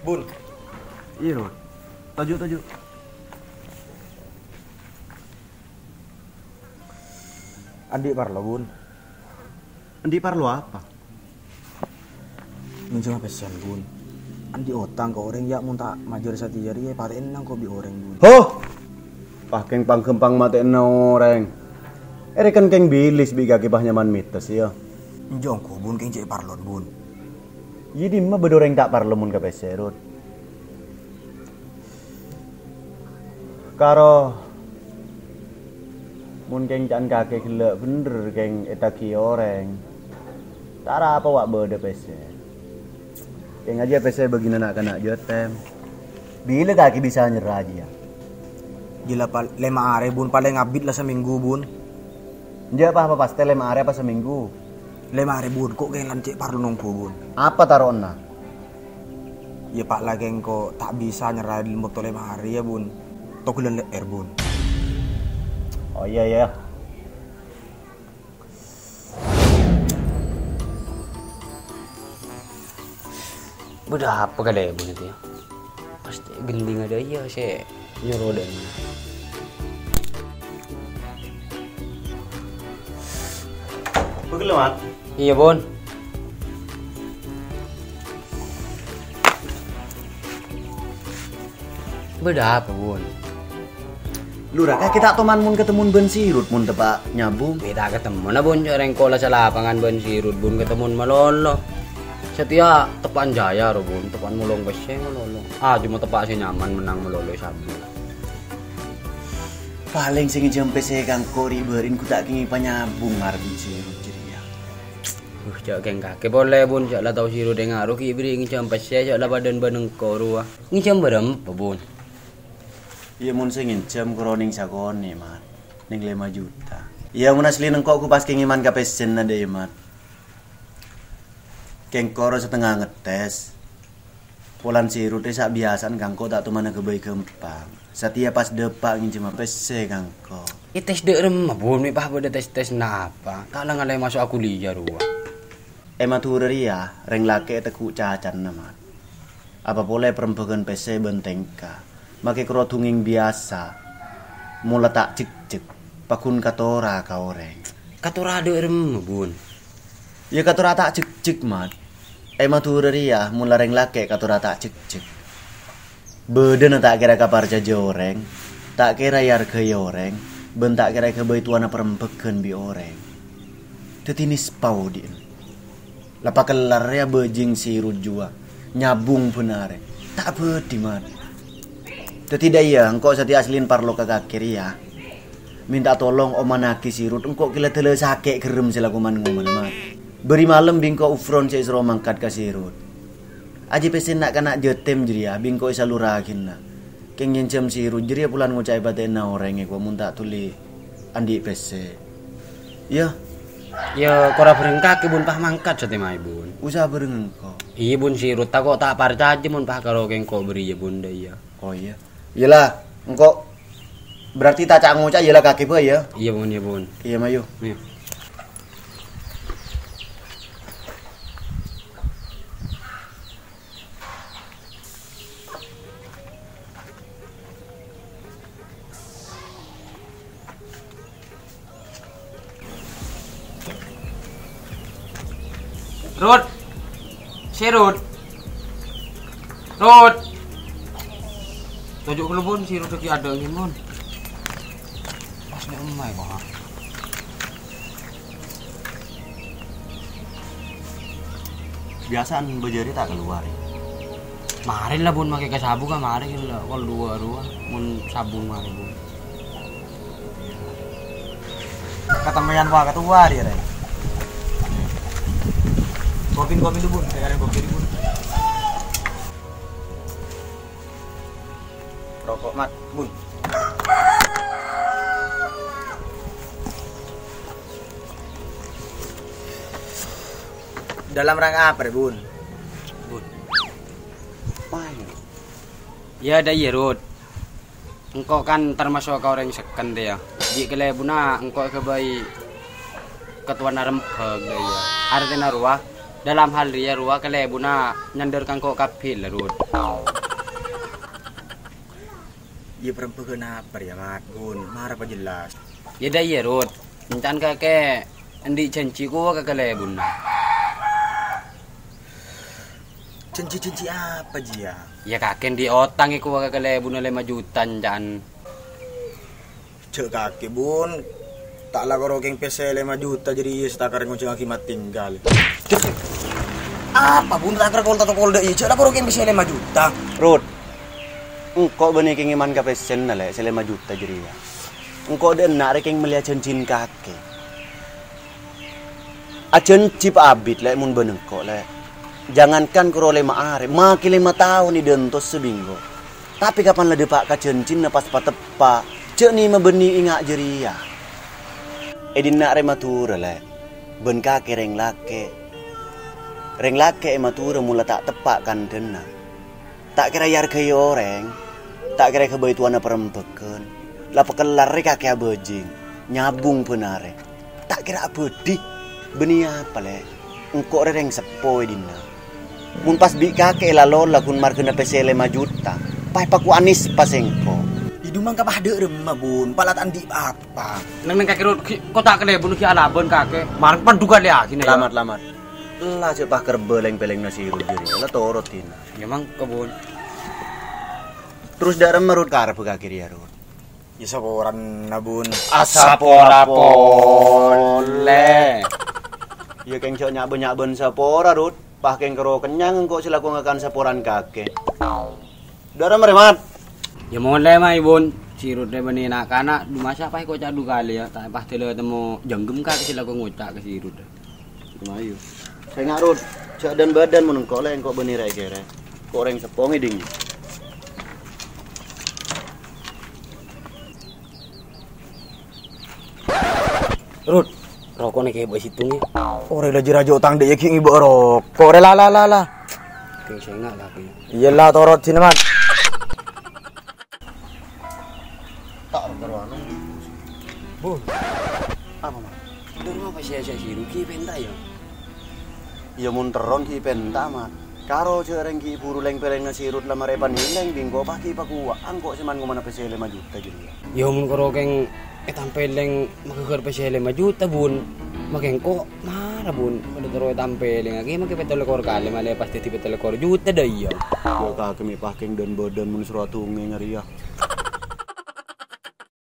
Bun. Iya, Rod. Tajuk, tajuk. Adik parlo bun. Andi parlo apa? Minjem pesan bun. Andi otang ke orang ya mun tak majar sati jari ya paten nang kopi orang bun. Ho! Pakeng pangkempang mati orang. Ere kan keng bilis biga kibah nyaman mites ya. Njong ko bun keng cek parlon bun. Jadi mah bedoreng tak parlo mun ka Rod. Karo mun keng can kake gila bener keng etaki orang. Tara apa wak bede pese. Keng aja pese begini nak kena jotem. Bila kaki bisa nyerah aja. Gila pal lima are bun paling ngabit lah seminggu bun. Dia apa apa pasti lima hari apa seminggu. Lima are bun kok keng lancik parlo nongko bun. Apa tarona? Ya pak lagi kok tak bisa nyerah di motor lima hari ya bun. Tokulan air bun. Oh iya ya. Udah apa kada ya bun itu ya? Pasti gending ada iya saya nyuruh dan mat. Iya bun. Beda apa bun? Lu raka kita teman mun ketemu ben sirut mun tepak nyabung. Kita ketemu na bun orang kola sa lapangan bun sirut bun ketemu malolo. Setia tepan jaya ro bun, tepan mulong besi malolo. Ah cuma tepak si nyaman menang malolo sabu. Paling sing jempe se kang kori berin ku tak kingi panyabung ngarep sirut. Uh, cak keng kake boleh bun, cak lah tau sirut yang ngaruh ki beri ngicam pesi, cak lah badan baneng koru ah. Ngicam berempa bun. Iya mun sing jam kroning sakone mat. Ning 5 juta. Iya mun asli nengkok ku pas kingi man ka pesen ada ya mat. Keng koro setengah ngetes. Polan sirut e sak biasan kangko tak tumana kebaik kempang. Setia pas depak ngin cuma pese kangko. Ya tes dek remah bun, mi pah pada tes tes napa? Tak lah ngalai masuk aku liya ruah. Ema tureria reng lake teku cacan nama. Apa boleh perempuan pese bentengka. Make kerotunging biasa. Mula tak cek cek. Pakun katora ka oreng. Katura dek remah bun. Ya katora tak cek cek mat. Tureria mula reng lake katora tak cek cek. Beden tak kira kapar joreng. Tak kira yar ke yoreng. Ben tak kira ke tuana perempuan bi oreng. Tetinis pau din. Lapa kelar ya bejing si rujua. Nyabung penare. Tak bedi mat. Tidak ya, engkau sati aslin parlo ke kakir ya. Minta tolong omanaki sirut, engkau kila tele sakit gerem sila kuman mat. Beri malam bingko ufron suruh mangkat ke sirut. Aji pesen nak kena jetem jadi ya, bingko isa lurakin na. Keng nyencem sirut jadi ya pulan ngucai baten na orang ya, mun tak tuli andi pese. Ya, Ya kora berengkak bun pah mangkat sate mai bun. usah bereng engkau. Iya bun sirut tak kok tak aja mun pah karo keng kok beri ya bun dah iya. Oh iya. Iyalah, engkau berarti tak cak ngucap iyalah kaki apa ya? Iya bun iya bun. Iya mayu. Iya. Rut. Si Rut. Rut. Tujuk lu bun si Rut lagi ada ini bun. Pas ni kok. ha. Biasaan bejari tak keluar. ya? Marin lah bun pakai ke sabu kan marin lah. Kalau dua dua mun sabun marin bun. Ketemuan wah ketua dia Ren. Kopi kopi dulu bun, saya ada kopi dulu bun. Rokok mat bun. Dalam rangka apa bun? Bun. Mayu. Ya ada iya Rut. Engkau kan termasuk kau orang seken dia. Di kele buna engkau ke bayi ketua narempeg ya. Artinya ruah dalam hal dia ruwa kale buna nyandarkan kok kapil lah Rud. Ya perempuan kenapa ya mat bun marah apa jelas Ya dah ya Rud. Encan kakek endi janji ku ke kale buna. Cenci-cenci apa dia? Ya kakek di otang iku ke kale buna 5 juta encan. Cek kaki bun Tak lah karo keng PC 5 juta jadi iya setakar ngucing akibat tinggal Apa bun takar kol tato kol deh Cek lah karo keng PC 5 juta Rut, engkau benih keng iman ka pesen na le, selama juta jadi ya. Engkau de nak keng melihat cincin kake. Ajen cip abit le mun bener kok le. Jangankan kuro lima are, makin lima tahun ni dentos sebinggo. Tapi kapan le depak ka cincin na pas patepa, cek ni mabeni ingat jeria. Edin nak rematura le, ben kake reng lake. Reng lake ematura mula tak tepak kan dena. Tak kira yar ke orang, tak kira kebaituan perempuan. Lah pekelar kaki abejing, nyabung penare. Tak kira abedi, beni apa le? Engkau reng sepoi dina. Mun pas bi kakek lalola kun mar kena PC 5 juta. Pai paku anis pas engko. Hidup mang kapah dek remah bun Palat andi apa Nang nang kakek tak kale buna ki alabon kakek. Marang panduga le sini. Lamat lamat. Lah cepah kerbeleng peleng nasi rut diri. Lah torot dina. Ya mang kebun. Terus darah merut karep kakek dia rut. Ya saporan na bun Asapora pole. Ya keng cok nyaben nyaben sapora rut. Pah keng kero kenyang engkau silaku ngakan saporan kakek. Darah meremat. Ya mulai mah ibun. Sirut deh bani nak anak du masa apa kok cadu kali ya. Tak pas tele temu jenggem kak sila ko ngucak ke sirut. Kemayu. Saya ngarut. Cak dan badan menengkok lah engkau benih rek kere. Kok orang sepong ding. Rut, rokok nih kayak buat situng ya. Ore lah jirajo utang dek ya ibu rokok Ore lah lah lah lah Kayak saya nggak lagi. Iyalah torot sini mat Tak berwana. Bun Apa mah? Dari apa sih saya sih Ruki pentak ya? Ya mun teron ki penta mat. Karo cereng ki buru leng peleng nasi rut lama repan hileng binggo paki paku angkok seman ngomana pese 5 juta jadi. Ya mun karo keng eh tampeleng makakar pa siya 5 juta bun. Makeng ko mara bun. Pada taro tampeleng lagi makai petol kor kali mali pasti tipe petol kor juta dah iya. Ya kaki mi paking dan badan mun surat tungi nyari ya.